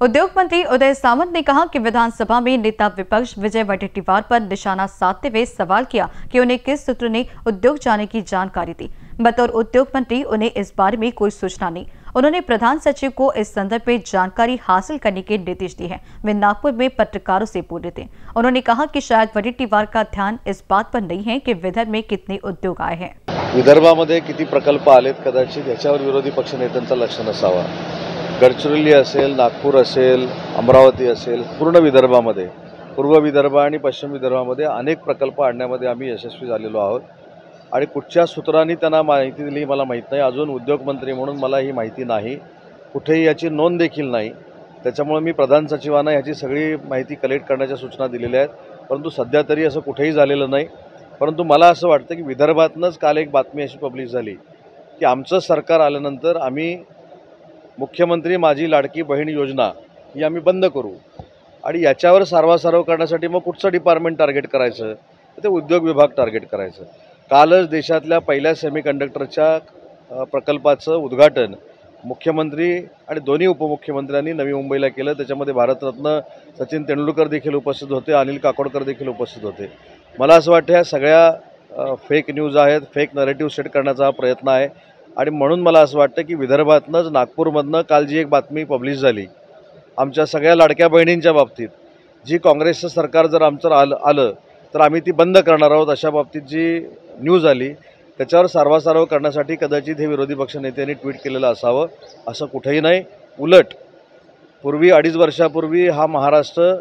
उद्योग मंत्री उदय सामंत ने कहा कि विधानसभा में नेता विपक्ष विजय वडेट्टीवार पर निशाना साधते हुए सवाल किया कि उन्हें किस सूत्र ने उद्योग जाने की जानकारी दी। बतौर उद्योग मंत्री उन्हें इस बारे में कोई सूचना नहीं। उन्होंने प्रधान सचिव को इस संदर्भ में जानकारी हासिल करने के निर्देश दिए हैं। वे नागपुर में पत्रकारों से बोल रहे थे। उन्होंने कहा कि शायद वडेट्टीवार का ध्यान इस बात पर नहीं है कि विदर्भ में कितने उद्योग आए हैं। विदर्भामध्ये किती प्रकल्प आलेत कदाचित विरोधी पक्षनेत्यांचं लक्ष नसावं. गडचिरोली असेल नागपूर असेल अमरावती असेल पूर्ण विदर्भामध्ये पूर्व विदर्भ आणि पश्चिम विदर्भामध्ये अनेक प्रकल्प आणण्यामध्ये आम्ही यशस्वी झालेलो आहोत. आणि कुठच्या सूत्रांनी त्यांना माहिती दिली मला माहीत नाही. अजून उद्योगमंत्री म्हणून मला ही माहिती नाही. कुठेही याची नोंद देखील नाही. त्याच्यामुळे मी प्रधान सचिवांना ह्याची सगळी माहिती कलेक्ट करण्याच्या सूचना दिलेल्या आहेत. परंतु सध्या तरी असं कुठेही झालेलं नाही. परंतु मला असं वाटतं की विदर्भातनंच काल एक बातमी अशी पब्लिश झाली की आमचं सरकार आल्यानंतर आम्ही मुख्यमंत्री माझी लाडकी बहीण योजना ही आम्ही बंद करू. आणि याच्यावर सारवासारव करण्यासाठी मग कुठचं डिपार्टमेंट टार्गेट करायचं? ते उद्योग विभाग टार्गेट करायचं. कालच देशातल्या पहिल्या सेमीकंडक्टरच्या कंडक्टरच्या प्रकल्पाचं उद्घाटन मुख्यमंत्री आणि दोन्ही उपमुख्यमंत्र्यांनी नवी मुंबईला केलं. त्याच्यामध्ये भारतरत्न सचिन तेंडुलकर देखील उपस्थित होते अनिल काकोडकर देखील उपस्थित होते. मला असं वाटतं ह्या सगळ्या फेक न्यूज आहेत फेक नरेटिव्ह सेट करण्याचा हा प्रयत्न आहे. आणि म्हणून मला असं वाटतं की विदर्भातनंच नागपूरमधनं काल जी एक बातमी पब्लिश झाली आमच्या सगळ्या लाडक्या बहिणींच्या बाबतीत जी काँग्रेसचं सरकार जर आमचं आलं आलं तर आम्ही ती बंद करणार आहोत अशा बाबतीत जी न्यूज आली त्याच्यावर सारवासारव करण्यासाठी कदाचित हे विरोधी पक्षनेत्यांनी ट्विट केलेलं असावं असं कुठेही नाही. उलट पूर्वी अडीच वर्षापूर्वी हा महाराष्ट्र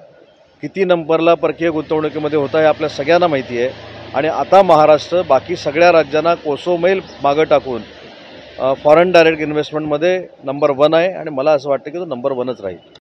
किती नंबरला परकीय गुंतवणुकीमध्ये होता हे आपल्या सगळ्यांना माहिती आहे. आणि आता महाराष्ट्र बाकी सगळ्या राज्यांना कोसोमैल मागं टाकून फॉरेन डायरेक्ट इन्व्हेस्टमेंटमध्ये नंबर वन आहे आणि मला असं वाटतं की तो नंबर वनच राहील.